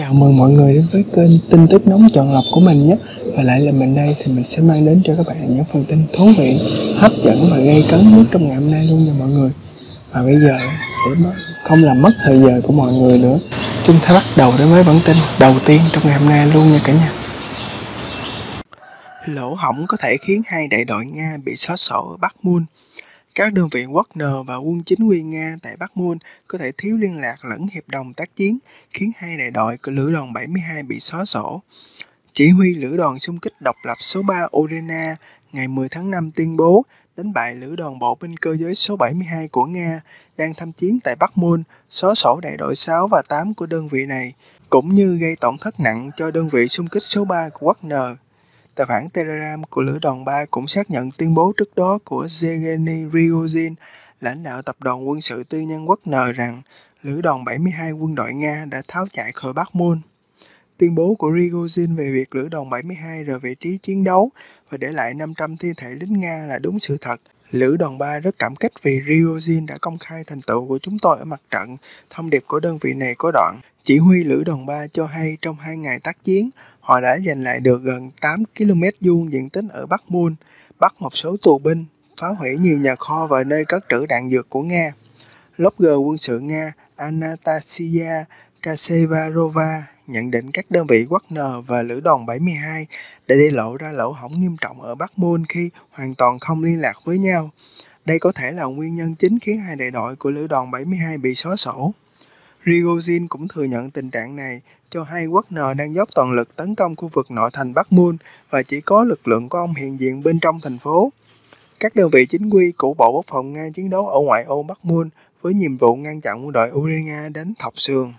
Chào mừng mọi người đến với kênh tin tức nóng chọn lọc của mình nhé. Và lại là mình đây thì mình sẽ mang đến cho các bạn những phần tin thú vị, hấp dẫn và gây cấn nhất trong ngày hôm nay luôn nha mọi người. Và bây giờ để không làm mất thời giờ của mọi người nữa Chúng ta bắt đầu đến với bản tin đầu tiên trong ngày hôm nay luôn nha cả nhà. Lỗ hỏng có thể khiến hai đại đội Nga bị xóa sổ ở Bắc Mun các đơn vị Wagner và quân chính quy Nga tại Bắc Môn có thể thiếu liên lạc lẫn hiệp đồng tác chiến, khiến hai đại đội của lữ đoàn 72 bị xóa sổ. Chỉ huy lữ đoàn xung kích độc lập số 3 Orena ngày 10 tháng 5 tuyên bố đánh bại lữ đoàn bộ binh cơ giới số 72 của Nga đang tham chiến tại Bắc Môn, xóa sổ đại đội 6 và 8 của đơn vị này, cũng như gây tổn thất nặng cho đơn vị xung kích số 3 của Wagner. Tài khoản Telegram của Lữ đoàn 3 cũng xác nhận tuyên bố trước đó của Yevgeny Prigozhin, lãnh đạo tập đoàn quân sự tư nhân Quốc Wagner rằng Lữ đoàn 72 quân đội Nga đã tháo chạy khỏi Bắc Môn. Tuyên bố của Rigozin về việc Lữ đoàn 72 rời vị trí chiến đấu và để lại 500 thi thể lính Nga là đúng sự thật. Lữ đoàn 3 rất cảm kích vì Prigozhin đã công khai thành tựu của chúng tôi ở mặt trận. Thông điệp của đơn vị này có đoạn chỉ huy Lữ đoàn 3 cho hay trong hai ngày tác chiến, họ đã giành lại được gần 8 km vuông diện tích ở Bắc Môn bắt một số tù binh, phá hủy nhiều nhà kho và nơi cất trữ đạn dược của Nga. Blogger quân sự Nga Anastasia Kasevarova nhận định các đơn vị Wagner và Lữ đoàn 72 đã để lộ ra lỗ hổng nghiêm trọng ở Bắc Môn khi hoàn toàn không liên lạc với nhau. Đây có thể là nguyên nhân chính khiến hai đại đội của Lữ đoàn 72 bị xóa sổ. Rigozin cũng thừa nhận tình trạng này, cho hay Wagner đang dốc toàn lực tấn công khu vực nội thành Bắc Môn và chỉ có lực lượng của ông hiện diện bên trong thành phố. Các đơn vị chính quy của Bộ Quốc phòng Nga chiến đấu ở ngoại ô Bắc Môn với nhiệm vụ ngăn chặn quân đội Ukraine đánh thọc sườn.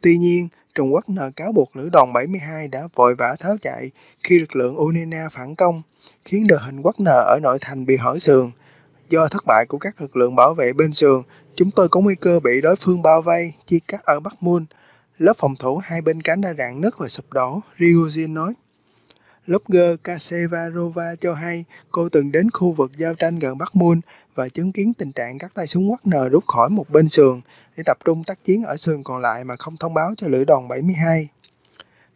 Tuy nhiên, Trung Quốc nợ cáo buộc lữ đoàn 72 đã vội vã tháo chạy khi lực lượng Unina phản công, khiến đội hình Wagner ở nội thành bị hở sườn. Do thất bại của các lực lượng bảo vệ bên sườn, chúng tôi có nguy cơ bị đối phương bao vây, chia cắt ở Bắc Môn. Lớp phòng thủ hai bên cánh đã rạn nứt và sụp đổ, Ryujin nói. Blogger Kasevarova cho hay cô từng đến khu vực giao tranh gần Bắc Mun và chứng kiến tình trạng các tay súng Wagner rút khỏi một bên sườn để tập trung tác chiến ở sườn còn lại mà không thông báo cho lữ đoàn 72.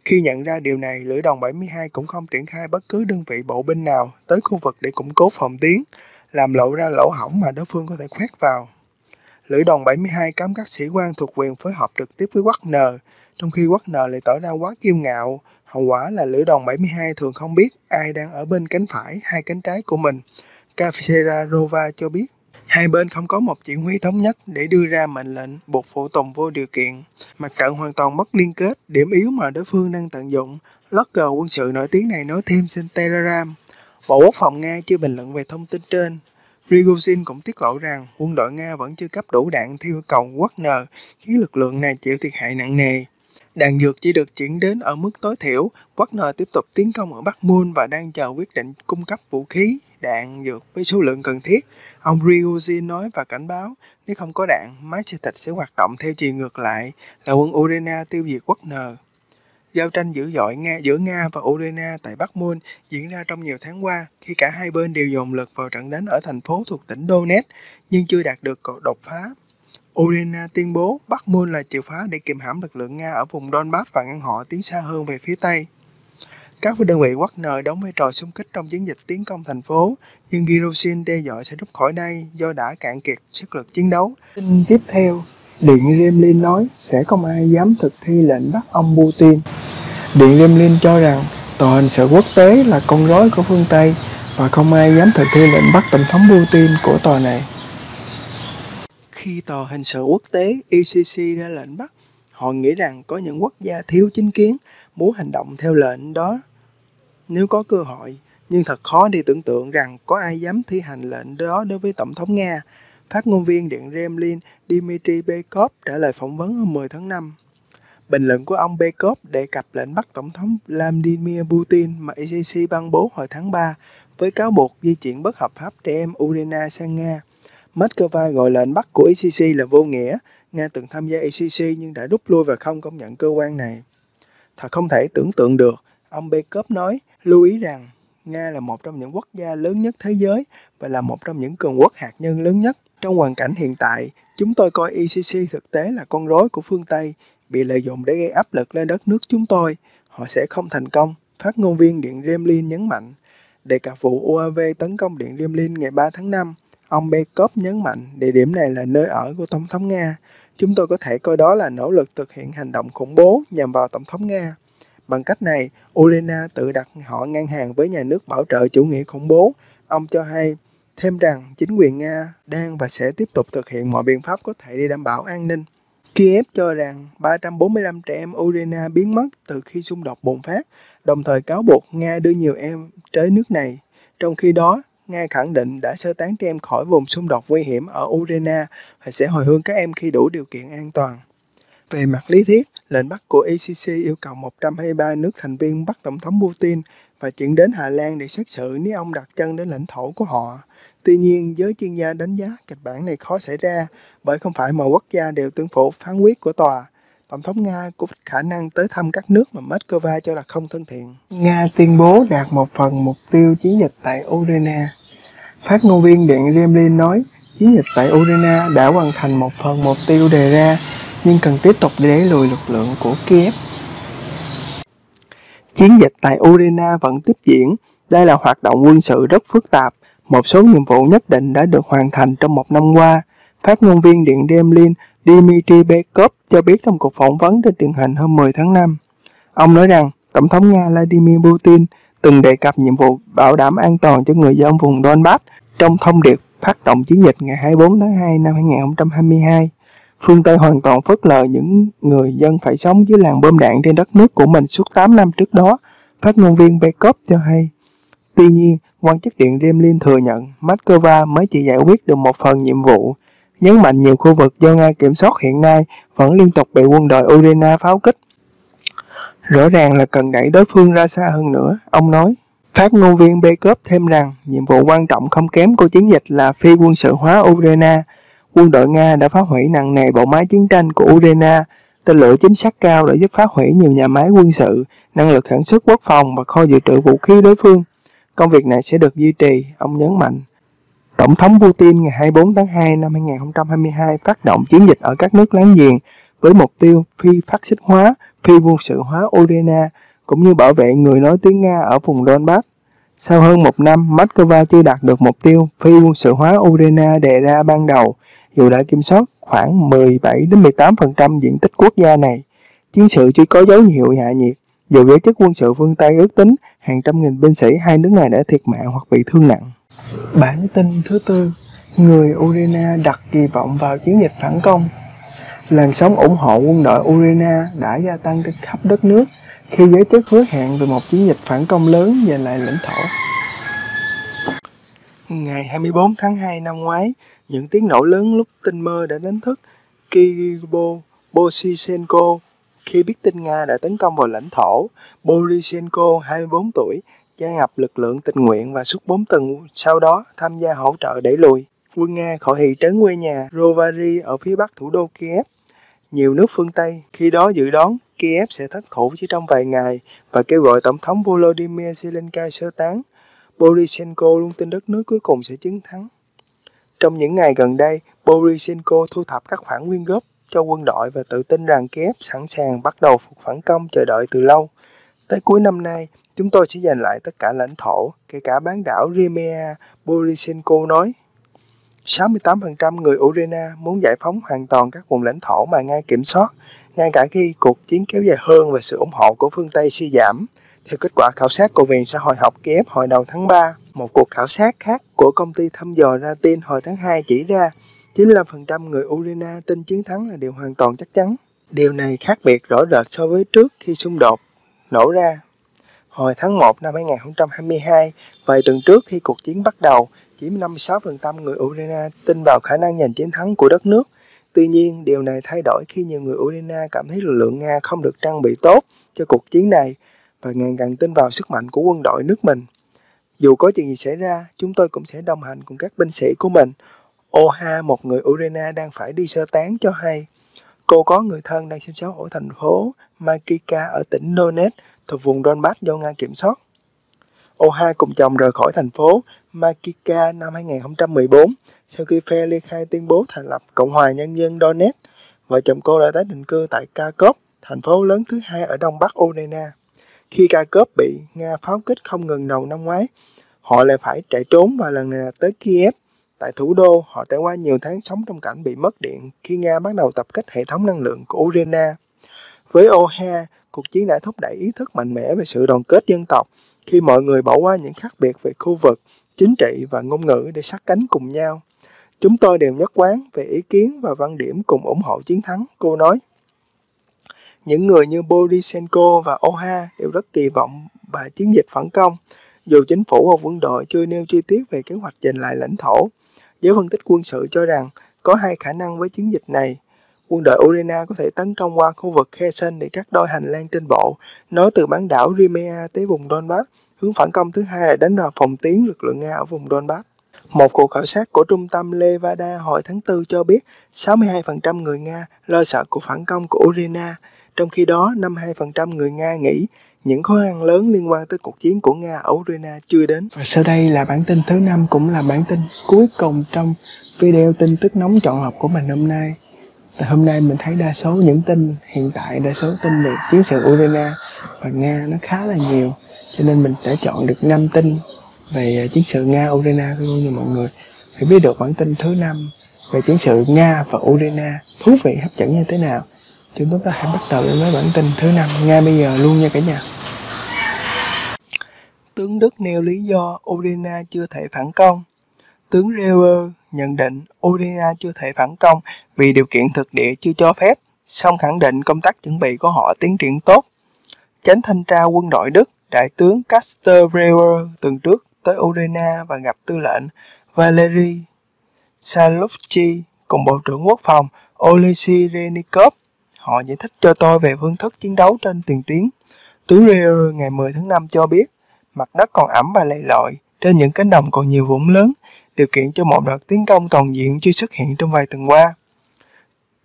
Khi nhận ra điều này, lữ đoàn 72 cũng không triển khai bất cứ đơn vị bộ binh nào tới khu vực để củng cố phòng tuyến, làm lộ ra lỗ hỏng mà đối phương có thể khoét vào. Lữ đoàn 72 cấm các sĩ quan thuộc quyền phối hợp trực tiếp với Wagner, trong khi Wagner lại tỏ ra quá kiêu ngạo. Hậu quả là lữ đoàn 72 thường không biết ai đang ở bên cánh phải hay cánh trái của mình. Kaferarova cho biết, hai bên không có một chỉ huy thống nhất để đưa ra mệnh lệnh buộc phụ tùng vô điều kiện. Mặt trận hoàn toàn mất liên kết, điểm yếu mà đối phương đang tận dụng. Blogger quân sự nổi tiếng này nói thêm trên Telegram. Bộ Quốc phòng Nga chưa bình luận về thông tin trên. Prigozhin cũng tiết lộ rằng quân đội Nga vẫn chưa cấp đủ đạn theo yêu cầu nờ, khiến lực lượng này chịu thiệt hại nặng nề. Đạn dược chỉ được chuyển đến ở mức tối thiểu, Wagner tiếp tục tiến công ở Bắc Môn và đang chờ quyết định cung cấp vũ khí, đạn dược với số lượng cần thiết. Ông Ryuji nói và cảnh báo nếu không có đạn, máy xe thịt sẽ hoạt động theo chiều ngược lại, là quân Urena tiêu diệt Wagner. Giao tranh dữ dội Nga giữa Nga và Ukraine tại Bắc Môn diễn ra trong nhiều tháng qua khi cả hai bên đều dồn lực vào trận đánh ở thành phố thuộc tỉnh Donetsk nhưng chưa đạt được cuộc đột phá. Ukraine tuyên bố Bắc môn là chìa khóa để kiềm hãm lực lượng Nga ở vùng Donbass và ngăn họ tiến xa hơn về phía Tây. Các đơn vị Wagner đóng vai trò xung kích trong chiến dịch tiến công thành phố, nhưng Girosin đe dọa sẽ rút khỏi đây do đã cạn kiệt sức lực chiến đấu. Tin tiếp theo, Điện Kremlin nói sẽ không ai dám thực thi lệnh bắt ông Putin. Điện Kremlin cho rằng tòa hình sự quốc tế là con rối của phương Tây và không ai dám thực thi lệnh bắt tổng thống Putin của tòa này. Khi tòa hình sự quốc tế ICC ra lệnh bắt, họ nghĩ rằng có những quốc gia thiếu chính kiến muốn hành động theo lệnh đó nếu có cơ hội, nhưng thật khó để tưởng tượng rằng có ai dám thi hành lệnh đó đối với Tổng thống Nga Phát ngôn viên Điện Kremlin Dmitry Peskov trả lời phỏng vấn hôm 10 tháng 5. Bình luận của ông Peskov đề cập lệnh bắt Tổng thống Vladimir Putin mà ICC ban bố hồi tháng 3 với cáo buộc di chuyển bất hợp pháp trẻ em Ukraine sang Nga. Moscow gọi lệnh bắt của ICC là vô nghĩa. Nga từng tham gia ICC nhưng đã rút lui và không công nhận cơ quan này. Thật không thể tưởng tượng được, ông Bekov nói, lưu ý rằng Nga là một trong những quốc gia lớn nhất thế giới và là một trong những cường quốc hạt nhân lớn nhất trong hoàn cảnh hiện tại, chúng tôi coi ECC thực tế là con rối của phương Tây. bị lợi dụng để gây áp lực lên đất nước chúng tôi. Họ sẽ không thành công, phát ngôn viên Điện Kremlin nhấn mạnh. Đề cập vụ UAV tấn công Điện Kremlin ngày 3 tháng 5, ông Peskov nhấn mạnh địa điểm này là nơi ở của Tổng thống Nga. Chúng tôi có thể coi đó là nỗ lực thực hiện hành động khủng bố nhằm vào Tổng thống Nga. Bằng cách này, Ukraine tự đặt họ ngang hàng với nhà nước bảo trợ chủ nghĩa khủng bố. Ông cho hay thêm rằng chính quyền Nga đang và sẽ tiếp tục thực hiện mọi biện pháp có thể để đảm bảo an ninh. Kiev cho rằng 345 trẻ em Ukraine biến mất từ khi xung đột bùng phát, đồng thời cáo buộc Nga đưa nhiều em tới nước này. Trong khi đó, Nga khẳng định đã sơ tán trẻ em khỏi vùng xung đột nguy hiểm ở Ukraine và sẽ hồi hương các em khi đủ điều kiện an toàn. Về mặt lý thuyết, lệnh bắt của ICC yêu cầu 123 nước thành viên bắt Tổng thống Putin và chuyển đến Hà Lan để xét xử nếu ông đặt chân đến lãnh thổ của họ. Tuy nhiên, giới chuyên gia đánh giá kịch bản này khó xảy ra bởi không phải mọi quốc gia đều tuân thủ phán quyết của tòa. Tổng thống Nga có khả năng tới thăm các nước mà Moscow cho là không thân thiện. Nga tuyên bố đạt một phần mục tiêu chiến dịch tại Ukraine. Phát ngôn viên Điện Kremlin nói, chiến dịch tại Ukraine đã hoàn thành một phần mục tiêu đề ra, nhưng cần tiếp tục để đẩy lùi lực lượng của Kiev. Chiến dịch tại Ukraine vẫn tiếp diễn. Đây là hoạt động quân sự rất phức tạp. Một số nhiệm vụ nhất định đã được hoàn thành trong một năm qua. Phát ngôn viên Điện Kremlin Dmitry Peskov cho biết trong cuộc phỏng vấn trên truyền hình hôm 10 tháng 5. Ông nói rằng Tổng thống Nga Vladimir Putin từng đề cập nhiệm vụ bảo đảm an toàn cho người dân vùng Donbass trong thông điệp phát động chiến dịch ngày 24 tháng 2 năm 2022. Phương Tây hoàn toàn phớt lờ những người dân phải sống dưới làng bom đạn trên đất nước của mình suốt 8 năm trước đó, phát ngôn viên Bekov cho hay. Tuy nhiên, quan chức điện Kremlin thừa nhận Moscow mới chỉ giải quyết được một phần nhiệm vụ, nhấn mạnh nhiều khu vực do Nga kiểm soát hiện nay vẫn liên tục bị quân đội Ukraine pháo kích. Rõ ràng là cần đẩy đối phương ra xa hơn nữa, ông nói. Phát ngôn viên Bekov thêm rằng nhiệm vụ quan trọng không kém của chiến dịch là phi quân sự hóa Ukraine. Quân đội Nga đã phá hủy nặng nề bộ máy chiến tranh của Ukraine. Tên lửa chính xác cao đã giúp phá hủy nhiều nhà máy quân sự, năng lực sản xuất quốc phòng và kho dự trữ vũ khí đối phương. Công việc này sẽ được duy trì, ông nhấn mạnh. Tổng thống Putin ngày 24 tháng 2 năm 2022 phát động chiến dịch ở các nước láng giềng với mục tiêu phi phát xít hóa, phi quân sự hóa Ukraine cũng như bảo vệ người nói tiếng Nga ở vùng Donbass. Sau hơn một năm, Moscow chưa đạt được mục tiêu phi quân sự hóa Ukraine đề ra ban đầu, dù đã kiểm soát khoảng 17 đến 18% diện tích quốc gia này. Chiến sự chưa có dấu hiệu hạ nhiệt, dù giới chức quân sự phương Tây ước tính hàng trăm nghìn binh sĩ hai nước này đã thiệt mạng hoặc bị thương nặng. Bản tin thứ tư, người Ukraine đặt kỳ vọng vào chiến dịch phản công. Làn sóng ủng hộ quân đội Ukraine đã gia tăng trên khắp đất nước khi giới chức hứa hẹn về một chiến dịch phản công lớn giành lại lãnh thổ. Ngày 24 tháng 2 năm ngoái, những tiếng nổ lớn lúc tinh mơ đã đánh thức Kiribo Bosisenko khi biết tin Nga đã tấn công vào lãnh thổ. Borisenko, 24 tuổi, gia nhập lực lượng tình nguyện và suốt 4 tuần sau đó tham gia hỗ trợ đẩy lùi quân Nga khỏi thị trấn quê nhà Rovari ở phía bắc thủ đô Kiev. Nhiều nước phương Tây khi đó dự đoán Kiev sẽ thất thủ chỉ trong vài ngày và kêu gọi Tổng thống Volodymyr Zelensky sơ tán. Borisenko luôn tin đất nước cuối cùng sẽ chiến thắng. Trong những ngày gần đây, Borisenko thu thập các khoản nguyên góp cho quân đội và tự tin rằng Kiev sẵn sàng bắt đầu phục phản công chờ đợi từ lâu. Tới cuối năm nay, chúng tôi sẽ giành lại tất cả lãnh thổ, kể cả bán đảo Crimea, Borisenko nói. 68% người Ukraine muốn giải phóng hoàn toàn các vùng lãnh thổ mà Nga kiểm soát, ngay cả khi cuộc chiến kéo dài hơn và sự ủng hộ của phương Tây suy giảm. Theo kết quả khảo sát của Viện Xã hội học Kiev hồi đầu tháng 3, một cuộc khảo sát khác của công ty thăm dò Ratin hồi tháng 2 chỉ ra 95% người Ukraine tin chiến thắng là điều hoàn toàn chắc chắn. Điều này khác biệt rõ rệt so với trước khi xung đột nổ ra. Hồi tháng 1 năm 2022, vài tuần trước khi cuộc chiến bắt đầu, 96% người Ukraine tin vào khả năng giành chiến thắng của đất nước. Tuy nhiên, điều này thay đổi khi nhiều người Ukraine cảm thấy lực lượng Nga không được trang bị tốt cho cuộc chiến này và ngày càng tin vào sức mạnh của quân đội nước mình. Dù có chuyện gì xảy ra, chúng tôi cũng sẽ đồng hành cùng các binh sĩ của mình. Oha, một người Ukraine đang phải đi sơ tán cho hay. Cô có người thân đang sinh sống ở thành phố Makika ở tỉnh Donetsk thuộc vùng Donbass do Nga kiểm soát. Oha cùng chồng rời khỏi thành phố Makika năm 2014 sau khi phe ly khai tuyên bố thành lập Cộng hòa Nhân dân Donetsk vợ chồng cô đã tái định cư tại Kharkov, thành phố lớn thứ hai ở đông bắc Ukraine. Khi Kharkov bị Nga pháo kích không ngừng đầu năm ngoái, họ lại phải chạy trốn và lần này là tới Kiev. Tại thủ đô, họ trải qua nhiều tháng sống trong cảnh bị mất điện khi Nga bắt đầu tập kích hệ thống năng lượng của Ukraine. Với OHA, cuộc chiến đã thúc đẩy ý thức mạnh mẽ về sự đoàn kết dân tộc khi mọi người bỏ qua những khác biệt về khu vực, chính trị và ngôn ngữ để sát cánh cùng nhau. Chúng tôi đều nhất quán về ý kiến và văn điểm cùng ủng hộ chiến thắng, cô nói. Những người như Borisenko và Oha đều rất kỳ vọng vào chiến dịch phản công, dù chính phủ hoặc quân đội chưa nêu chi tiết về kế hoạch giành lại lãnh thổ. Giới phân tích quân sự cho rằng có hai khả năng với chiến dịch này. Quân đội Urena có thể tấn công qua khu vực Kherson để cắt đôi hành lang trên bộ, nối từ bán đảo Crimea tới vùng Donbass. Hướng phản công thứ hai là đánh vào phòng tuyến lực lượng Nga ở vùng Donbass. Một cuộc khảo sát của trung tâm Levada hồi tháng 4 cho biết 62% người Nga lo sợ cuộc phản công của Urena, trong khi đó 52% người Nga nghĩ những khó khăn lớn liên quan tới cuộc chiến của Nga ở Ukraine chưa đến. Và sau đây là bản tin thứ năm cũng là bản tin cuối cùng trong video tin tức nóng chọn lọc của mình hôm nay. Tại hôm nay mình thấy đa số những tin hiện tại, đa số tin về chiến sự Ukraine và Nga nó khá là nhiều. Cho nên mình đã chọn được 5 tin về à, chiến sự Nga Ukraine luôn như mọi người phải biết được bản tin thứ năm về chiến sự Nga và Ukraine thú vị hấp dẫn như thế nào. Chúng ta hãy bắt đầu với bản tin thứ năm Nga bây giờ luôn nha cả nhà. Tướng Đức nêu lý do Ukraine chưa thể phản công. Tướng Reuer nhận định Ukraine chưa thể phản công vì điều kiện thực địa chưa cho phép song khẳng định công tác chuẩn bị của họ tiến triển tốt chánh thanh tra quân đội Đức đại tướng Caster Reuer tuần trước tới Ukraine và gặp tư lệnh Valery Salukchi cùng Bộ trưởng Quốc phòng Oleksiy Renikov. Họ giải thích cho tôi về phương thức chiến đấu trên tiền tuyến. Tướng Rear ngày 10 tháng 5 cho biết, mặt đất còn ẩm và lầy lội, trên những cánh đồng còn nhiều vũng lớn, điều kiện cho một đợt tiến công toàn diện chưa xuất hiện trong vài tuần qua.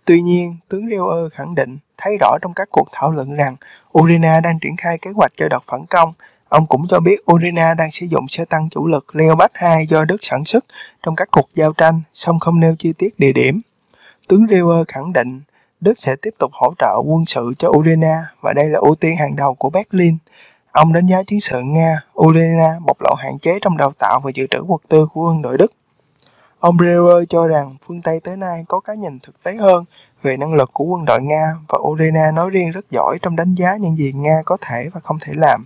Tuy nhiên, tướng Rear khẳng định thấy rõ trong các cuộc thảo luận rằng Urina đang triển khai kế hoạch cho đợt phản công Ông cũng cho biết Urina đang sử dụng xe tăng chủ lực Leopard 2 do Đức sản xuất trong các cuộc giao tranh, song không nêu chi tiết địa điểm. Tướng Reuer khẳng định Đức sẽ tiếp tục hỗ trợ quân sự cho Urina và đây là ưu tiên hàng đầu của Berlin. Ông đánh giá chiến sự Nga, Ukraine bộc lộ hạn chế trong đào tạo và dự trữ vật tư của quân đội Đức. Ông Brewer cho rằng phương Tây tới nay có cái nhìn thực tế hơn về năng lực của quân đội Nga và Ukraine nói riêng rất giỏi trong đánh giá những gì Nga có thể và không thể làm.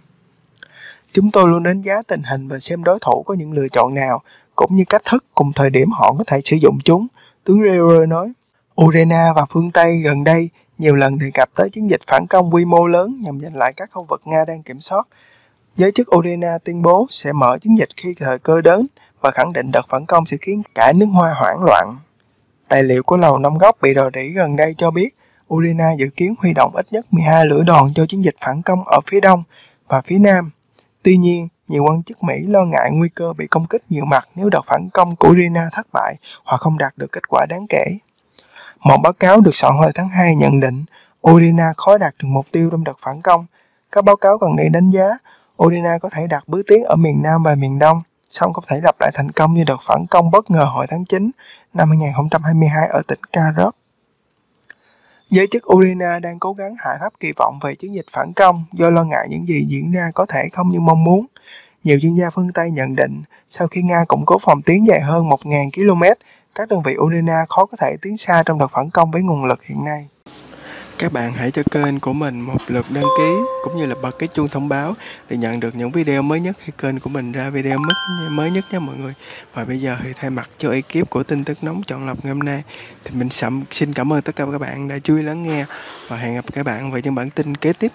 Chúng tôi luôn đánh giá tình hình và xem đối thủ có những lựa chọn nào, cũng như cách thức cùng thời điểm họ có thể sử dụng chúng, tướng Brewer nói. Ukraine và phương Tây gần đây nhiều lần đề cập tới chiến dịch phản công quy mô lớn nhằm giành lại các khu vực Nga đang kiểm soát. Giới chức Ukraine tuyên bố sẽ mở chiến dịch khi thời cơ đến và khẳng định đợt phản công sẽ khiến cả nước Hoa hoảng loạn. Tài liệu của Lầu Năm Góc bị rò rỉ gần đây cho biết Ukraine dự kiến huy động ít nhất 12 lửa đòn cho chiến dịch phản công ở phía đông và phía nam Tuy nhiên, nhiều quan chức Mỹ lo ngại nguy cơ bị công kích nhiều mặt nếu đợt phản công của Ukraine thất bại hoặc không đạt được kết quả đáng kể. Một báo cáo được soạn hồi tháng 2 nhận định Irina khó đạt được mục tiêu trong đợt phản công. Các báo cáo gần đây đánh giá Irina có thể đạt bước tiến ở miền Nam và miền Đông, song không thể lặp lại thành công như đợt phản công bất ngờ hồi tháng 9 năm 2022 ở tỉnh Karab. Giới chức Urina đang cố gắng hạ thấp kỳ vọng về chiến dịch phản công do lo ngại những gì diễn ra có thể không như mong muốn. Nhiều chuyên gia phương Tây nhận định sau khi Nga củng cố phòng tuyến dài hơn 1.000 km, các đơn vị Unina khó có thể tiến xa trong đợt phản công với nguồn lực hiện nay. Các bạn hãy cho kênh của mình một lượt đăng ký, cũng như là bật cái chuông thông báo để nhận được những video mới nhất khi kênh của mình ra video mới nhất nha mọi người. Và bây giờ thì thay mặt cho ekip của tin tức nóng chọn lọc ngày hôm nay, thì mình xin cảm ơn tất cả các bạn đã chú ý lắng nghe. Và hẹn gặp các bạn vào những bản tin kế tiếp.